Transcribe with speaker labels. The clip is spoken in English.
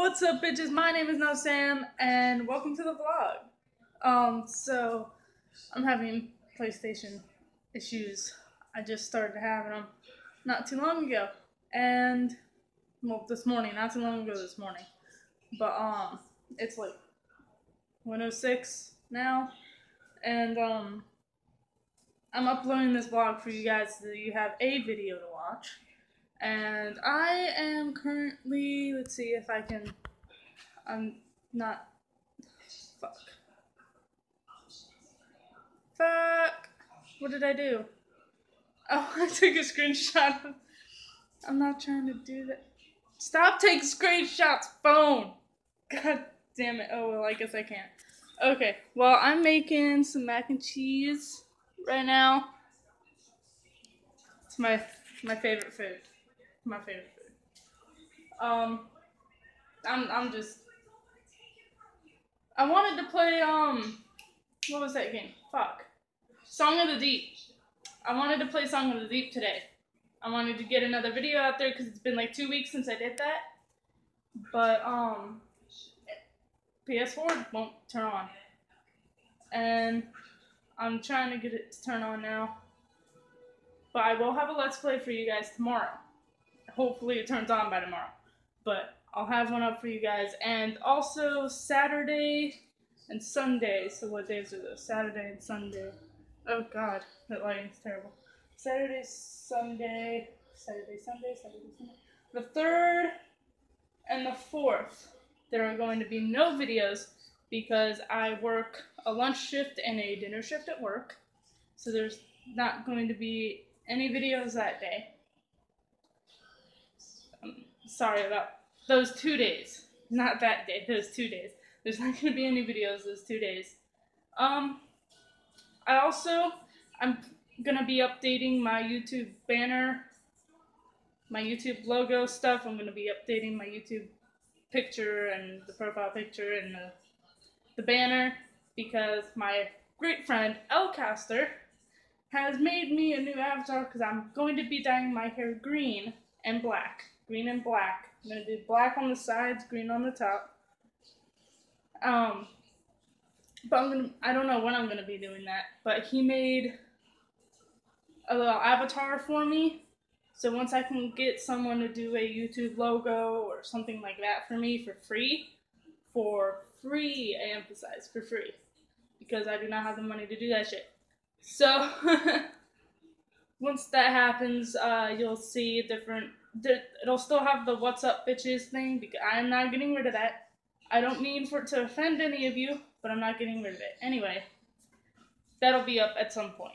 Speaker 1: What's up, bitches? My name is No Sam, and welcome to the vlog. Um, so I'm having PlayStation issues. I just started having them not too long ago, and well, this morning, not too long ago this morning. But um, it's like 106 now, and um, I'm uploading this vlog for you guys so you have a video to watch. And I am currently, see if I can, I'm not, fuck. Fuck. What did I do? Oh, I took a screenshot. I'm not trying to do that. Stop taking screenshots, phone. God damn it. Oh, well, I guess I can't. Okay, well, I'm making some mac and cheese right now. It's my my favorite food my favorite food. Um, I'm I'm just. I wanted to play um, what was that game? Fuck, Song of the Deep. I wanted to play Song of the Deep today. I wanted to get another video out there because it's been like two weeks since I did that. But um, PS4 won't turn on, and I'm trying to get it to turn on now. But I will have a let's play for you guys tomorrow hopefully it turns on by tomorrow. But I'll have one up for you guys. And also Saturday and Sunday. So what days are those? Saturday and Sunday. Oh god, that lighting's terrible. Saturday, Sunday, Saturday, Sunday, Saturday, Sunday. The third and the fourth, there are going to be no videos because I work a lunch shift and a dinner shift at work. So there's not going to be any videos that day um, sorry about those two days. Not that day, those two days. There's not going to be any videos those two days. Um, I also, I'm going to be updating my YouTube banner, my YouTube logo stuff. I'm going to be updating my YouTube picture and the profile picture and the, the banner because my great friend Elcaster has made me a new avatar because I'm going to be dyeing my hair green and black green and black. I'm gonna do black on the sides, green on the top. Um, but I'm gonna, I don't know when I'm gonna be doing that. But he made a little avatar for me. So once I can get someone to do a YouTube logo or something like that for me for free, for free, I emphasize, for free, because I do not have the money to do that shit. So once that happens, uh, you'll see different it'll still have the "What's up, bitches" thing because I'm not getting rid of that. I don't mean for it to offend any of you, but I'm not getting rid of it. Anyway, that'll be up at some point.